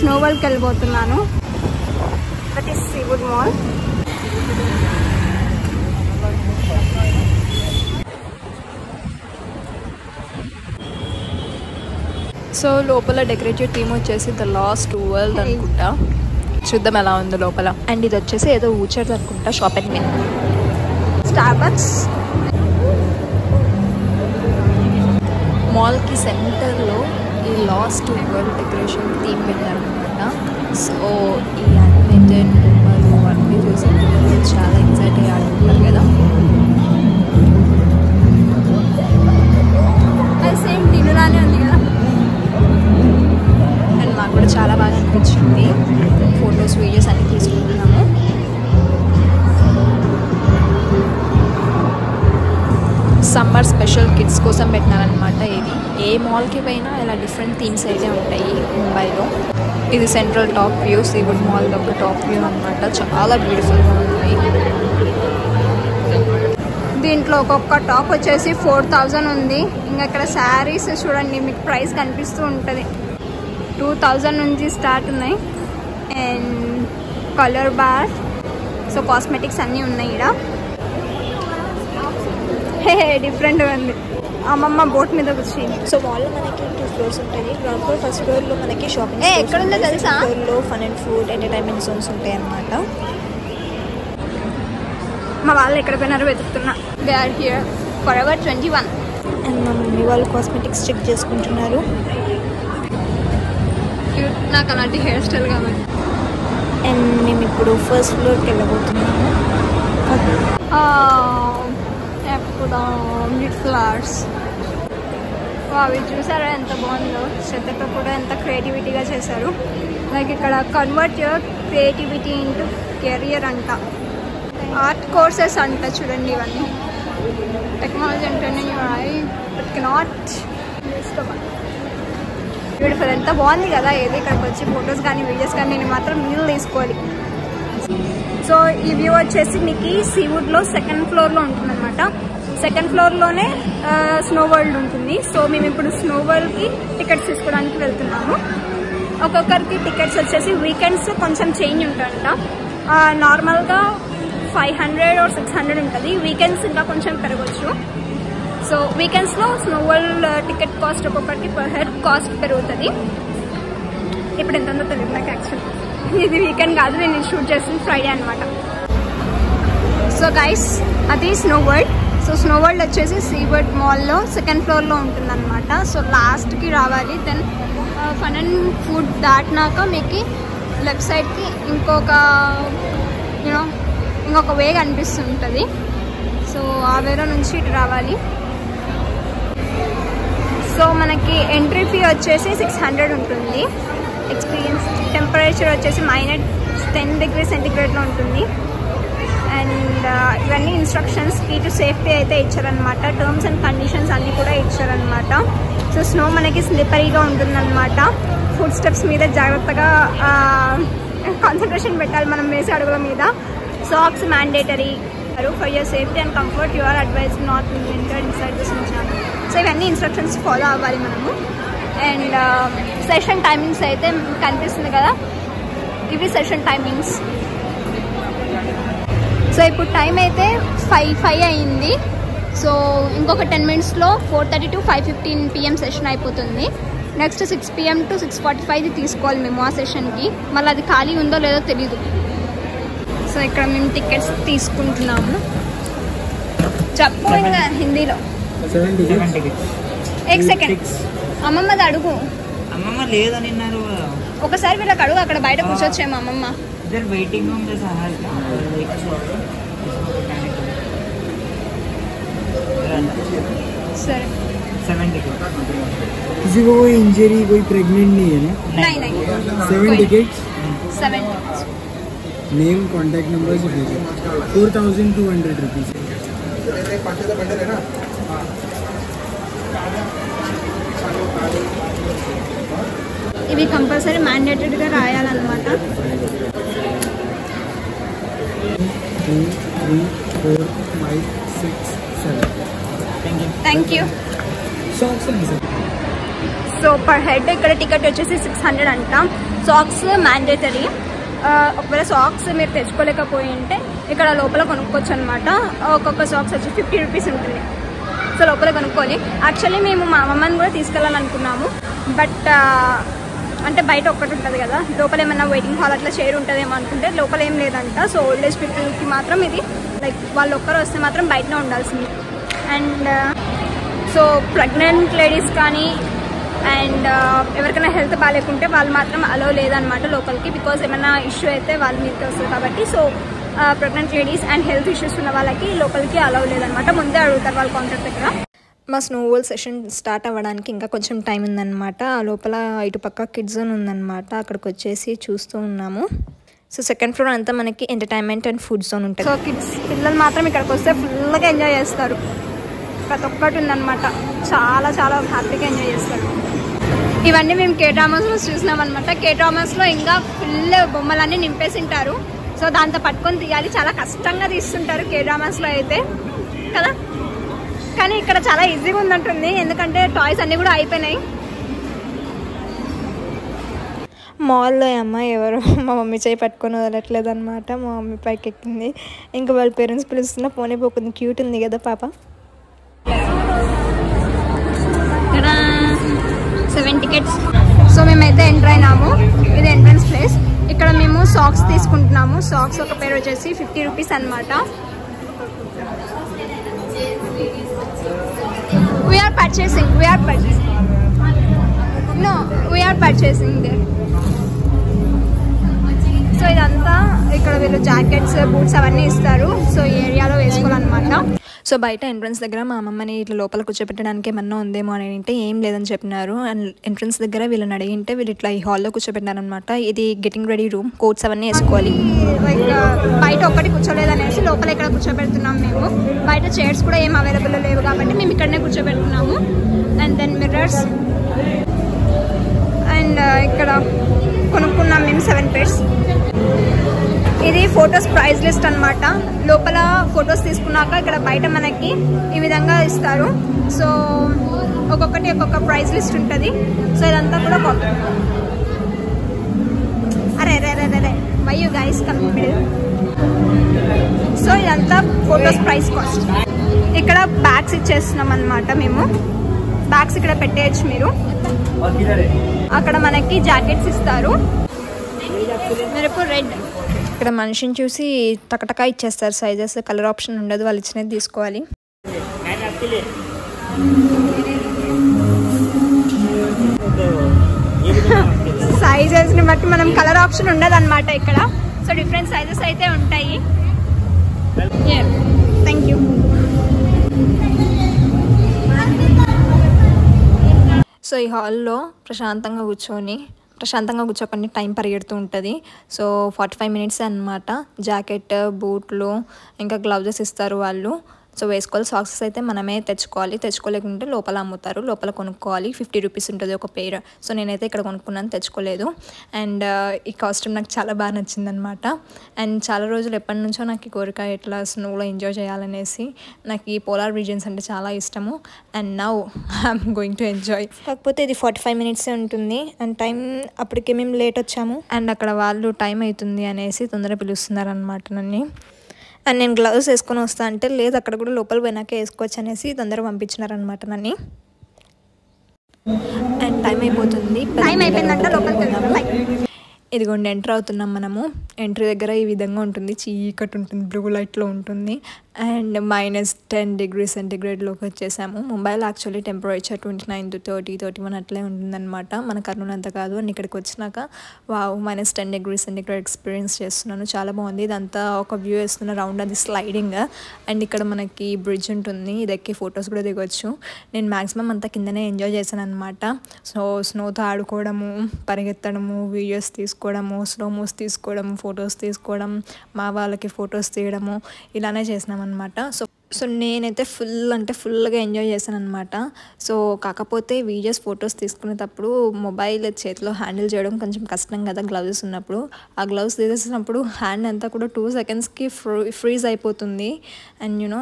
స్నోవల్కి వెళ్ళిపోతున్నాను that is Seawoods mall so లోపల decorative theme వచ్చేసి ద లాస్ట్ వరల్డ్ అనుకుంటా. చూద్దాం ఎలా ఉంది లోపల. అండ్ ఇది వచ్చేసి ఏదో ఊచర్ది అనుకుంటా షాప్ అండ్ విన్ స్టార్బక్స్ మాల్కి సెంటర్లో ఈ లాస్ట్ వరల్డ్ డెకరేషన్ థీమ్ పెట్టారనమాట సో ఈ యానిమేటెడ్ బొమ్మలు అన్నీ చూసి పిల్లలు చాలా ఎక్సైట్ అయ్యి ఆడుకుంటారు కదా? అది సేమ్ టినులానే ఉంది కదా అండ్ మాకు కూడా చాలా బాగా అనిపించింది. ఫొటోస్ వీడియోస్ అన్నీ తీసుకుంటున్నాము. సమ్మర్ స్పెషల్ కిడ్స్ కోసం పెట్టినారనమాట ఇది. ఏ మాల్కి పోయినా ఇలా డిఫరెంట్ థీమ్స్ అయితే ఉంటాయి ముంబైలో. ఇది central top view Seawoods mall ఒక టాప్ వ్యూ అనమాట చాలా బ్యూటిఫుల్గా ఉంది దీంట్లో ఒక్కొక్క టాప్ వచ్చేసి ఫోర్ థౌజండ్ ఉంది. ఇంకా ఇక్కడ శారీస్ చూడండి మీకు ప్రైస్ కనిపిస్తూ ఉంటుంది. టూ థౌజండ్ నుంచి స్టార్ట్ ఉన్నాయి. And colour bar so cosmetics అన్నీ ఉన్నాయి ఇక్కడ హే డిఫరెంట్ ఉంది. అమ్మమ్మ బోట్ మీద కూర్చుంది సో మాల్లో మనకి టూ ఫ్లోర్స్ ఉంటుంది గ్రౌండ్ ఫ్లోర్ ఫస్ట్ ఫ్లోర్లో మనకి షాపింగ్ ఏ, ఎక్కడుందో తెలుసా? ఫ్లోర్లో fun and food entertainment zones ఉంటాయి అన్నమాట. మా వాళ్ళు ఎక్కడ పోయినారో వెతుకుతున్నా. They are here Forever twenty one and మా మమ్మీ వాళ్ళు కాస్మెటిక్స్ చెక్ చేసుకుంటున్నారు. నాకు అలాంటి హెయిర్ స్టైల్ కావాలి అండ్ మేము ఇప్పుడు ఫస్ట్ ఫ్లోర్కి వెళ్ళబోతున్నాము. ఎప్పుడు ఫ్లవర్స్ అవి చూసారా? ఎంత బాగుందో. చెత్తతో కూడా ఎంత క్రియేటివిటీగా చేశారు. లైక్ ఇక్కడ convert your creativity into career అంట. ఆర్ట్ కోర్సెస్ అంట చూడండి ఇవన్నీ. టెక్నాలజీ అంటేనే ఐ కెనాట్ బ్యూటిఫుల్ ఎంత బాగుంది కదా ఏది ఇక్కడికి వచ్చి ఫొటోస్ కానీ వీడియోస్ కానీ నేను మాత్రం మీరు తీసుకోవాలి. సో ఈ వ్యూ వచ్చేసి మీకు సీవుడ్లో సెకండ్ ఫ్లోర్లో ఉంటుందన్నమాట. సెకండ్ ఫ్లోర్లోనే స్నో వరల్డ్ ఉంటుంది. సో మేము ఇప్పుడు స్నో వరల్డ్కి టికెట్స్ తీసుకోవడానికి వెళ్తున్నాము. ఒక్కొక్కరికి టికెట్స్ వచ్చేసి వీకెండ్స్ కొంచెం చేంజ్ ఉంటుందంట. నార్మల్గా five hundred or six hundred ఉంటుంది. వీకెండ్స్ ఇంకా కొంచెం పెరగచ్చు. సో వీకెండ్స్లో స్నో వరల్డ్ టికెట్ కాస్ట్ ఒక్కొక్కరికి పర్ హెడ్ కాస్ట్ పెరుగుతుంది. ఇప్పుడు ఎంత ఉందో తెలియదు నాకు యాక్చువల్ ఇది వీకెండ్ కాదు నేను షూట్ చేసింది ఫ్రైడే అనమాట సో గైస్ అది snow world. So snow world వచ్చేసి సీవర్డ్ మాల్లో సెకండ్ ఫ్లోర్లో ఉంటుందన్నమాట. సో లాస్ట్కి రావాలి. దెన్ ఫన్ అండ్ ఫుడ్ దాటినాక మీకు లెఫ్ట్ సైడ్కి ఇంకొక యూనో ఇంకొక వే కనిపిస్తుంటుంది. సో ఆ వేలో నుంచి ఇటు రావాలి. సో మనకి ఎంట్రీ ఫీ వచ్చేసి సిక్స్ హండ్రెడ్ ఉంటుంది. ఎక్స్పీరియన్స్ టెంపరేచర్ వచ్చేసి మైనస్ టెన్ డిగ్రీ సెంటిగ్రేడ్లో ఉంటుంది. అండ్ uh, ఇవన్నీ ఇన్స్ట్రక్షన్స్ కీ టు సేఫ్టీ అయితే ఇచ్చారనమాట టర్మ్స్ అండ్ కండిషన్స్ అన్నీ కూడా ఇచ్చారనమాట సో స్నో మనకి స్లిపరీగా ఉంటుందన్నమాట. ఫుడ్ స్టెప్స్ మీద జాగ్రత్తగా కాన్సన్ట్రేషన్ పెట్టాలి మనం వేసే అడుగుల మీద. Socks mandatory for your safety and comfort your advise not inter inside the so ఇవన్నీ ఇన్స్ట్రక్షన్స్ ఫాలో అవ్వాలి మనము. అండ్ సెషన్ టైమింగ్స్ అయితే కనిపిస్తుంది కదా? ఇవి సెషన్ టైమింగ్స్ సో ఇప్పుడు టైం అయితే ఫైవ్ ఫైవ్ అయింది. సో ఇంకొక టెన్ మినిట్స్లో four thirty to five fifteen PM session అయిపోతుంది. Next six PM to six forty ఫైవ్ది తీసుకోవాలి మేము ఆ సెషన్కి. మళ్ళీ అది ఖాళీ ఉందో లేదో తెలీదు. సో ఇక్కడ మేము టికెట్స్ తీసుకుంటున్నాము. చెప్పు ఇంకా హిందీలో. ఎక్ సెకండ్ అమ్మమ్మది అడుగు. అమ్మమ్మ లేదని ఒకసారి వీళ్ళకి అడుగు అక్కడ బయట కూర్చొచ్చేమో అమ్మమ్మ. ఇద్దరు వెయిటింగ్ రూమ్ లో సహా సరే सेवन टिकट किसी को कोई इंजरी कोई प्रेग्नेंट नहीं है ना नहीं नहीं सेवन कोई- tickets seven name contact number से भेजो four thousand two hundred rupees ఇవి compulsory మ్యాండేటెడ్గా రాయాలన్నమాట two three four five six seven thank you socks so per head ఇక్కడ టికెట్ వచ్చేసి సిక్స్ హండ్రెడ్ అంటాం. సాక్స్ మ్యాండేటరీ ఒకవేళ సాక్స్ మీరు తెచ్చుకోలేకపోయి ఉంటే ఇక్కడ లోపల కొనుక్కోవచ్చు అనమాట ఒక్కొక్క సాక్స్ వచ్చి ఫిఫ్టీ రూపీస్ ఉంటుంది. సో లోపల కొనుక్కోని యాక్చువల్లీ మేము మా అమ్మమ్మని కూడా తీసుకెళ్ళాలనుకున్నాము. బట్ అంటే బయట ఒక్కటి ఉంటుంది కదా. లోపల ఏమైనా వెయిటింగ్ హాల్ అట్లా షేర్ ఉంటుందేమో అనుకుంటే లోపల ఏం లేదంట. సో ఓల్డ్ ఏజ్ పీపుల్కి మాత్రం ఇది లైక్ వాళ్ళు ఒక్కరు వస్తే మాత్రం బయటనే ఉండాల్సింది. అండ్ సో ప్రెగ్నెంట్ లేడీస్ కానీ అండ్ uh, ఎవరికైనా హెల్త్ బాగాలేకుంటే వాళ్ళు మాత్రం అలో లేదనమాట లోపలికి బికాజ్ ఏమైనా ఇష్యూ అయితే వాళ్ళ మీదకి వస్తుంది కాబట్టి. So pregnant ladies and health issues ఉన్న వాళ్ళకి లోపలికి అలౌ లేదనమాట ముందే అడుగుతారు వాళ్ళ కాంట్రాక్ట్ దగ్గర. మా స్నోవోల్ సెషన్ స్టార్ట్ అవ్వడానికి ఇంకా కొంచెం టైం ఉందన్నమాట. ఆ లోపల ఇటుపక్క కిడ్స్ జోన్ ఉందన్నమాట. అక్కడికి వచ్చేసి చూస్తూ ఉన్నాము. సో సెకండ్ ఫ్లోర్ అంతా మనకి ఎంటర్టైన్మెంట్ అండ్ ఫుడ్ జోన్ ఉంటుంది. సో కిడ్స్ పిల్లలు మాత్రం ఇక్కడికి వస్తే ఫుల్గా ఎంజాయ్ చేస్తారు. ప్రతి ఒక్కటి ఉందన్నమాట. చాలా చాలా హ్యాపీగా ఎంజాయ్ చేస్తారు. ఇవన్నీ మేము కే డ్రామాస్లో చూసినాం అనమాట కే డ్రామాస్లో ఇంకా ఫుల్ బొమ్మలన్నీ నింపేసి ఉంటారు సో దాంతో పట్టుకొని తీయాలి. చాలా కష్టంగా తీస్తుంటారు కే డ్రామాస్లో అయితే. కదా? కానీ ఇక్కడ చాలా ఈజీగా ఉందంటుంది. ఎందుకంటే టాయ్స్ అన్నీ కూడా అయిపోయినాయి. మాల్లో అమ్మ ఎవరు మా మమ్మీ చేయి పట్టుకొని వదలట్లేదు అనమాట మా మమ్మీ పైకి ఎక్కింది ఇంకా వాళ్ళ పేరెంట్స్ పిలుస్తున్న పోనీ పోతుంది క్యూట్ ఉంది కదా పాప. సెవెన్ టికెట్స్ సో మేమైతే ఎంటర్ అయినాము. ఇది ఎంట్రన్స్ ప్లేస్ ఇక్కడ మేము సాక్స్ తీసుకుంటున్నాము. సాక్స్ ఒక పేరు వచ్చేసి ఫిఫ్టీ రూపీస్ అనమాట We are purchasing. We are purchasing. No, no are purchasing there. So ఇదంతా ఇక్కడ వీళ్ళు జాకెట్స్ బూట్స్ అవన్నీ ఇస్తారు సో ఈ ఏరియాలో వేసుకోవాలన్నమాట సో బయట ఎంట్రన్స్ దగ్గర మా అమ్మమ్మని ఇట్లా లోపల కూర్చోబెట్టడానికి ఏమన్నా ఉందేమో అని అంటే ఏం లేదని చెప్పినారు. అండ్ ఎంట్రన్స్ దగ్గర వీళ్ళని అడిగింటే వీళ్ళు ఇట్లా ఈ హాల్లో కూర్చోబెట్టారనమాట ఇది గెటింగ్ రెడీ రూమ్ కోట్స్ అవన్నీ వేసుకోవాలి. Uh, బయట ఒక్కటి కూర్చోలేదనేసి లోపల ఇక్కడ కూర్చోబెడుతున్నాం మేము. బయట చైర్స్ కూడా ఏం అవైలబుల్ లేవు కాబట్టి మేము ఇక్కడనే కూర్చోబెడుతున్నాము. అండ్ దెన్ మిర్రర్స్ అండ్ ఇక్కడ కొనుక్కున్నాం మేము సెవెన్ పేర్స్ ఇది ఫొటోస్ ప్రైస్ లిస్ట్ అన్నమాట. లోపల ఫొటోస్ తీసుకున్నాక ఇక్కడ బయట మనకి ఈ విధంగా ఇస్తారు. సో ఒక్కొక్కటి ఒక్కొక్క ప్రైస్ లిస్ట్ ఉంటుంది. సో ఇదంతా కూడా కాపీ అరే అరే అరే అరే why you guys complete so ఇదంతా ఫొటోస్ ప్రైస్ కాస్ట్. ఇక్కడ బ్యాగ్స్ ఇచ్చేస్తున్నాం అనమాట మేము. బ్యాగ్స్ ఇక్కడ పెట్టేయచ్చు మీరు. అక్కడ మనకి జాకెట్స్ ఇస్తారు. మెరుపు రెడ్. ఇక్కడ మనిషిని చూసి టకటకా ఇచ్చేస్తారు. సైజెస్ కలర్ ఆప్షన్ ఉండదు. వాళ్ళు ఇచ్చినది తీసుకోవాలి. సైజెస్ని బట్టి మనం కలర్ ఆప్షన్ ఉండదు అనమాట ఇక్కడ. సో డిఫరెంట్ సైజెస్ అయితే ఉంటాయి. థ్యాంక్ యూ సో ఈ హాల్లో ప్రశాంతంగా కూర్చొని ప్రశాంతంగా కూర్చోకండి టైం పరిగెడుతూ ఉంటుంది. సో ఫార్టీ ఫైవ్ మినిట్స్ అనమాట జాకెట్ బూట్లు ఇంకా గ్లౌజెస్ ఇస్తారు వాళ్ళు. సో వేసుకోవాలి. సాక్సెస్ అయితే మనమే తెచ్చుకోవాలి. తెచ్చుకోలేకుంటే లోపల అమ్ముతారు. లోపల కొనుక్కోవాలి. ఫిఫ్టీ రూపీస్ ఉంటుంది ఒక పేర్ సో నేనైతే ఇక్కడ కొనుక్కున్నాను తెచ్చుకోలేదు. అండ్ ఈ కాస్ట్యూమ్ నాకు చాలా బాగా నచ్చిందనమాట అండ్ చాలా రోజులు ఎప్పటి నుంచో నాకు ఈ కోరిక ఎట్లా స్నోలో ఎంజాయ్ చేయాలనేసి నాకు ఈ పోలార్ రీజన్స్ అంటే చాలా ఇష్టము. And now I'm going to enjoy కాకపోతే ఇది ఫార్టీ ఫైవ్ మినిట్సే ఉంటుంది. అండ్ టైం అప్పటికే మేము లేట్ వచ్చాము. అండ్ అక్కడ వాళ్ళు టైం అవుతుంది అనేసి తొందరగా పిలుస్తున్నారు అనమాట నన్ను. అండ్ నేను గ్లౌస్ వేసుకొని వస్తా అంటే లేదు అక్కడ కూడా లోపల పోయినాకే వేసుకోవచ్చు అనేసి తొందరగా పంపించినారనమాట నన్ను. అండ్ టైం అయిపోతుంది. ఇదిగోండి ఎంటర్ అవుతున్నాం మనము. ఎంట్రీ దగ్గర ఈ విధంగా ఉంటుంది. చీకటి ఉంటుంది బ్లూ లైట్లో ఉంటుంది. అండ్ మైనస్ టెన్ డిగ్రీ సెంటిగ్రేడ్లోకి వచ్చేసాము. ముంబైలో actually temperature twenty nine to thirty thirty one అట్లే ఉంటుందన్నమాట. మన కర్నూలు అంత కాదు. అండ్ ఇక్కడికి వచ్చినాక wow minus ten degree centigrade experience చేస్తున్నాను. చాలా బాగుంది. ఇదంతా ఒక వ్యూ వేస్తున్న రౌండ్ అది స్లైడింగ్. అండ్ ఇక్కడ మనకి బ్రిడ్జ్ ఉంటుంది. ఇది ఎక్కి ఫొటోస్ కూడా దిగొచ్చు. నేను మ్యాక్సిమం అంతా కిందనే ఎంజాయ్ చేశాను అనమాట సో స్నోతో ఆడుకోవడము పరిగెత్తడము వీడియోస్ తీసుకోవడము స్లో తీసుకోవడం తీసుకోవడము ఫొటోస్ తీసుకోవడం మా వాళ్ళకి ఫొటోస్ తీయడము ఇలానే చేసినాం అనమాట సో సో నేనైతే ఫుల్ అంటే ఫుల్గా ఎంజాయ్ చేశాను అనమాట సో కాకపోతే వీడియోస్ ఫొటోస్ తీసుకునేటప్పుడు మొబైల్ చేతిలో హ్యాండిల్ చేయడం కొంచెం కష్టం కదా గ్లౌజెస్ ఉన్నప్పుడు. ఆ గ్లౌస్ తీసేసినప్పుడు హ్యాండ్ అంతా కూడా టూ సెకండ్స్కి ఫ్రీ ఫ్రీజ్ అయిపోతుంది. అండ్ యూనో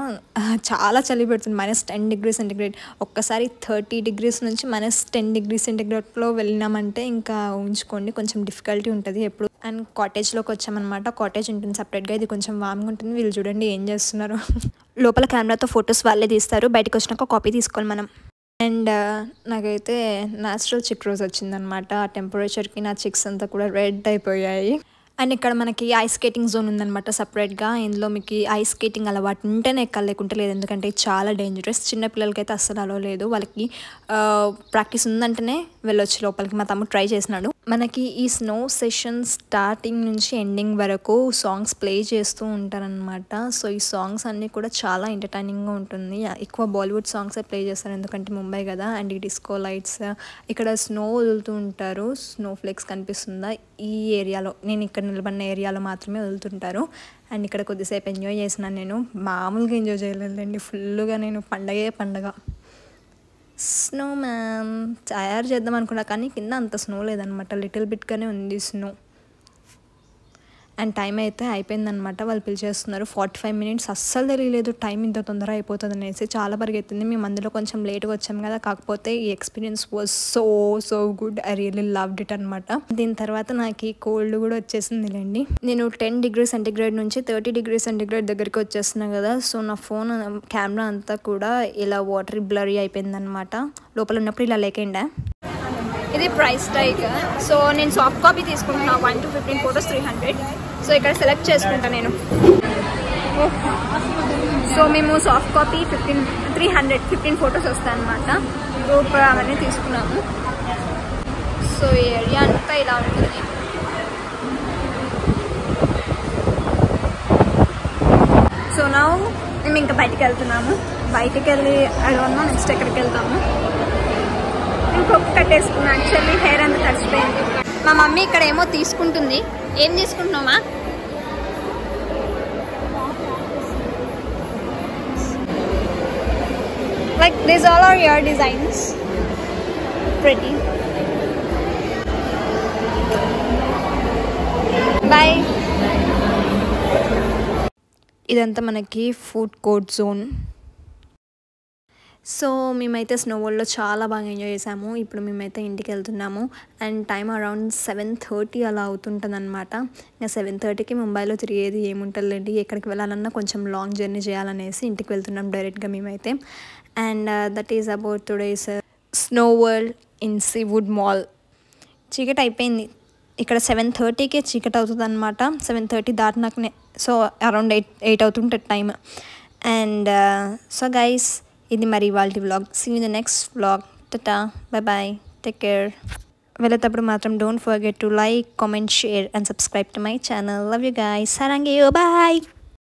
చాలా చలి పెడుతుంది. Minus ten degree centigrade. ఒక్కసారి థర్టీ డిగ్రీస్ నుంచి మైనస్ టెన్ డిగ్రీ సెంటిగ్రేడ్లో వెళ్ళినామంటే ఇంకా ఉంచుకోండి కొంచెం డిఫికల్టీ ఉంటుంది ఎప్పుడు. అండ్ కాటేజ్లోకి వచ్చామన్నమాట. కాటేజ్ ఉంటుంది సపరేట్గా ఇది కొంచెం వామ్గా ఉంటుంది. వీళ్ళు చూడండి ఏం చేస్తున్నారు. లోపల కెమెరాతో ఫొటోస్ వాళ్ళే తీస్తారు. బయటకు వచ్చినాక కాపీ తీసుకోవాలి మనం. అండ్ నాకైతే న్యాచురల్ చిక్ రోజ్ వచ్చిందనమాట ఆ టెంపరేచర్కి నా చిక్స్ అంతా కూడా రెడ్ అయిపోయాయి. అండ్ ఇక్కడ మనకి ఐస్ స్కేటింగ్ జోన్ ఉందనమాట సపరేట్గా ఇందులో మీకు ఐస్ స్కేటింగ్ అలవాటు ఉంటేనే ఎక్కాలి లేకుంటే లేదు. ఎందుకంటే చాలా డేంజరస్ చిన్న పిల్లలకైతే అస్సలు అలో లేదు. వాళ్ళకి ప్రాక్టీస్ ఉందంటేనే వెళ్ళొచ్చు లోపలికి. మా తమ్ముడు ట్రై చేసినాడు. మనకి ఈ స్నో సెషన్ స్టార్టింగ్ నుంచి ఎండింగ్ వరకు సాంగ్స్ ప్లే చేస్తూ ఉంటారనమాట సో ఈ సాంగ్స్ అన్నీ కూడా చాలా ఎంటర్టైనింగ్గా ఉంటుంది. ఎక్కువ బాలీవుడ్ సాంగ్సే ప్లే చేస్తారు. ఎందుకంటే ముంబై కదా. అండ్ ఈ డిస్కో లైట్స్ ఇక్కడ స్నో వదులుతూ ఉంటారు. స్నో ఫ్లేక్స్ కనిపిస్తుందా? ఈ ఏరియాలో నేను ఇక్కడ నిలబడిన ఏరియాలో మాత్రమే వదులుతుంటారు. అండ్ ఇక్కడ కొద్దిసేపు ఎంజాయ్ చేసినాను నేను మామూలుగా ఎంజాయ్ చేయలేదండి ఫుల్గా నేను పండగే పండగ. స్నో మ్యామ్ తయారు చేద్దాం అనుకున్నా కానీ కింద అంత స్నో లేదనమాట. లిటిల్ బిట్గానే ఉంది స్నో అండ్ టైం అయితే అయిపోయిందనమాట వాళ్ళు పిలిచేస్తున్నారు ఫార్టీ ఫైవ్ మినిట్స్. అస్సలు తెలియలేదు టైం ఇంత తొందర అయిపోతుంది అనేసి చాలా పరిగెత్తింది. మేము అందులో కొంచెం లేట్గా వచ్చాం కదా. కాకపోతే ఈ experience was so so good. I really loved it అనమాట దీని తర్వాత నాకు కోల్డ్ కూడా వచ్చేసింది లేండి నేను టెన్ డిగ్రీ సెంటిగ్రేడ్ నుంచి థర్టీ డిగ్రీ సెంటిగ్రేడ్ దగ్గరికి వచ్చేస్తున్నా కదా. సో నా ఫోన్ కెమెరా అంతా కూడా ఇలా వాటర్ బ్లరీ అయిపోయిందనమాట లోపల ఉన్నప్పుడు ఇలా లేకుండా? ఇది ప్రైస్ టైక్ సో నేను సాఫ్ట్ కాపీ తీసుకుంటున్నా. One to fifteen photos three hundred. So ఇక్కడ సెలెక్ట్ చేసుకుంటా నేను. సో మేము soft copy fifteen three hundred fifteen photos వస్తాయి అనమాట గ్రూప్ అవన్నీ తీసుకున్నాము. సో ఈ ఏరియా అంతా ఇలా ఉంటుంది. సో నా మేము ఇంకా బయటికి వెళ్తున్నాము. బయటికి వెళ్ళి అడవన్నా నెక్స్ట్ ఎక్కడికి వెళ్తాము. ఇంకొక కట్టేసుకున్నాను యాక్చువల్లీ హెయిర్ అంతా తడిచిపోయింది మా మమ్మీ ఇక్కడ ఏమో తీసుకుంటుంది. ఏం తీసుకుంటున్నామా like this all are your designs pretty boy ఇదంతా మనకి ఫుడ్ కోర్ట్ జోన్ సో మేమైతే స్నో వరల్డ్లో చాలా బాగా ఎంజాయ్ చేసాము. ఇప్పుడు మేమైతే ఇంటికి వెళ్తున్నాము. And time around seven thirty అలా అవుతుంటుంది అనమాట ఇంకా సెవెన్ థర్టీకి ముంబైలో తిరిగేది ఏముంటుందండి ఎక్కడికి వెళ్ళాలన్నా కొంచెం లాంగ్ జర్నీ చేయాలనేసి ఇంటికి వెళ్తున్నాం డైరెక్ట్గా మేమైతే. And that is about today's snow world in Seawoods mall చీకటి అయిపోయింది. ఇక్కడ సెవెన్ థర్టీకే చీకటి అవుతుంది అనమాట సెవెన్ థర్టీ దాటినాకనే సో అరౌండ్ ఎయిట్ ఎయిట్ అవుతుంటుంది time and uh, so guys ఇది మరి వాళ్ళ vlog see the next vlog tata bye bye take care వెళ్ళేటప్పుడు మాత్రం don't forget to like comment share and subscribe to my channel love you guys సరంగే bye